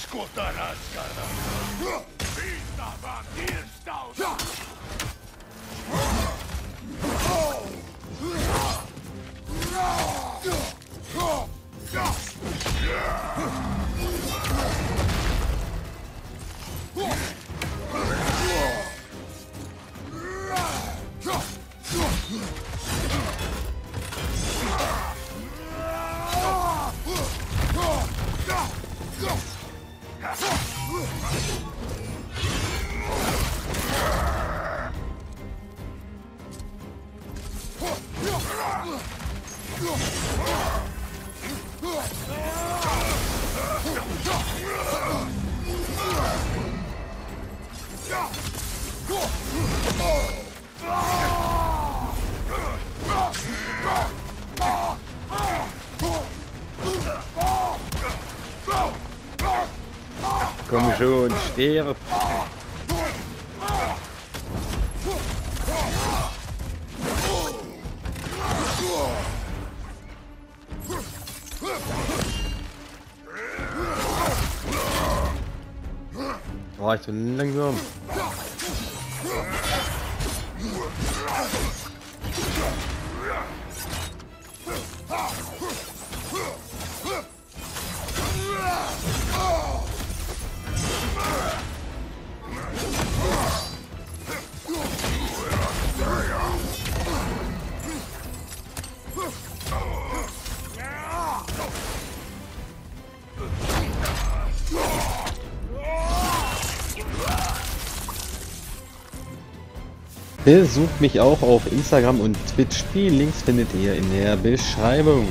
escutarás, cara! Vista! Go! Komm schon, stirb! Oh, ich bin langsam. Besucht mich auch auf Instagram und Twitch. Die Links findet ihr in der Beschreibung.